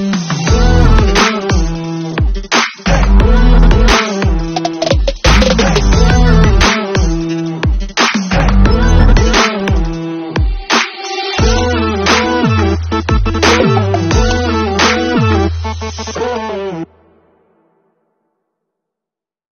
Mm-hmm.